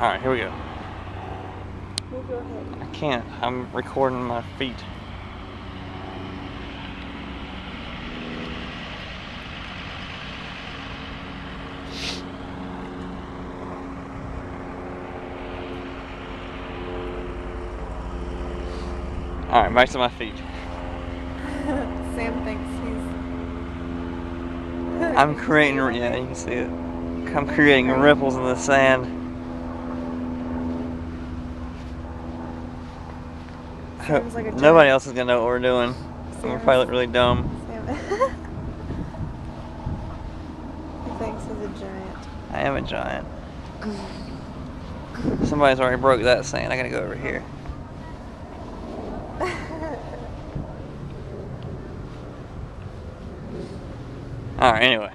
Alright, here we go. Move your head. I can't. I'm recording my feet. Alright, back to my feet. Sam thinks he's. I'm creating, yeah, you can see it. I'm creating ripples in the sand. Like Nobody else is gonna know what we're doing. We're probably look really dumb. He thinks he's a giant. I am a giant. Somebody's already broke that sand. I gotta go over here. Alright, anyway.